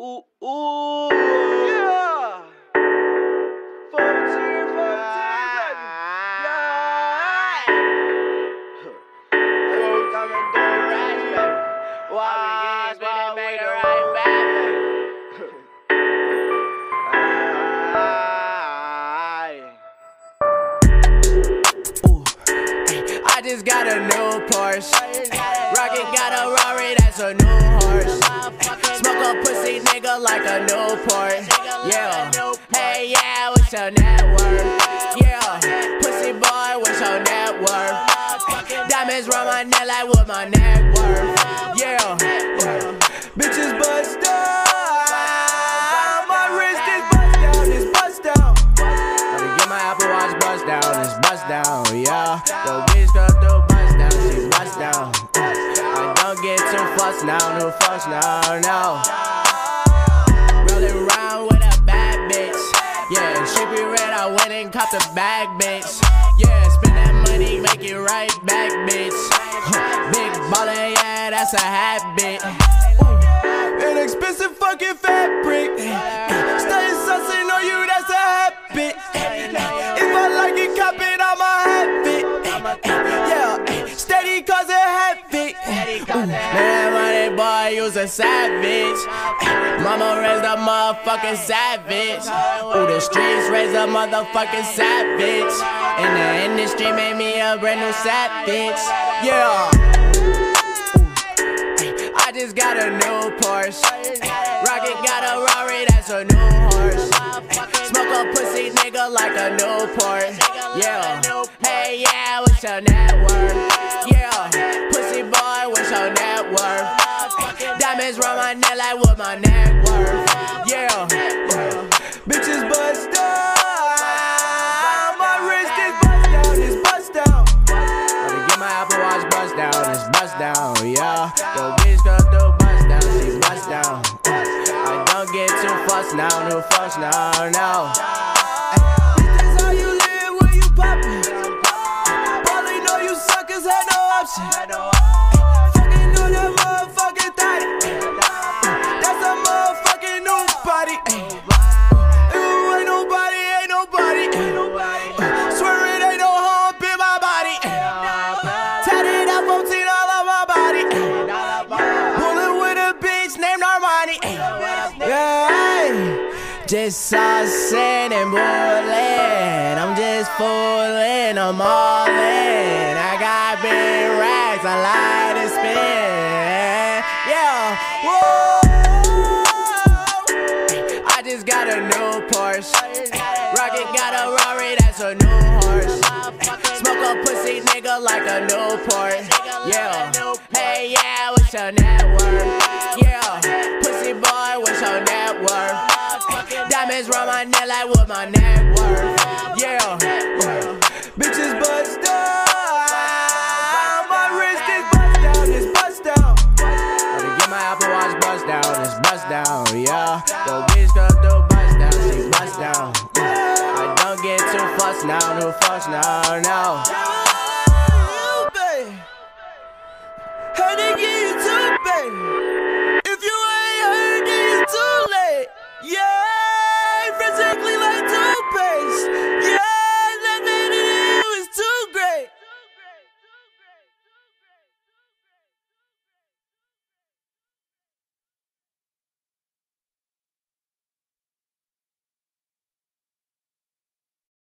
ooh, ooh. Yeah. 14, 14, baby. Yeah. Baby. Why, why we the right back, I just got a new Porsche. Rocket got a Rari, that's a new horse. Smoke a pussy nigga like a Newport. Yeah. Hey, yeah, what's your net worth? Yeah. Pussy boy, what's your net worth? Diamonds round my neck like what my net worth. Yeah. Bitches bust down. My wrist is bust down, it's bust down. Gotta get my Apple Watch bust down, it's bust down, yeah. Yo, bitch too now, no fuss now, no. Rolling around with a bad bitch. Yeah, she be red, I went and caught the bag, bitch. Yeah, spend that money, make it right back, bitch. Big baller, yeah, that's a habit. An expensive fucking fabric. Stay sussing on you, that's a habit. If I like it, cop it, I'ma have. Yeah, steady cause it habit. Ooh, man, boy, you's a savage. Mama raised a motherfucking savage. Ooh, the streets raised a motherfucking savage. And the industry made me a brand new savage. Yeah. I just got a new Porsche. Rocket got a Rari, that's a new horse. Smoke a pussy nigga like a Newport. Yeah. Hey, yeah, what's your net worth? Yeah. Pussy boy, what's your net worth? Diamonds round my neck like what my net worth. Yeah. Bitches bust down. My wrist is bust down, it's bust down. Gotta get my Apple Watch bust down, it's bust down, yeah. Yo, bitch come through bust down, she bust down. I don't get too fussed now, no fuss now, no. Just saucing and bulling. I'm just fooling, I'm all in. I got big racks, I like to spin. Yeah, whoa. I just got a new Porsche. Rocket got a Rari, that's a new horse. Smoke a pussy nigga like a Newport. Yeah. Hey, yeah, what's your net worth? Yeah. Worth? Round my neck like what my net worth. Yeah. Bitches bust down. My wrist is bust down, it's bust down. Gotta get my Apple Watch bust down, it's bust down, yeah. Yo, bitch come through bust down, she bust down. I don't get too fussed now, no fuss now, no. Hey, they give you.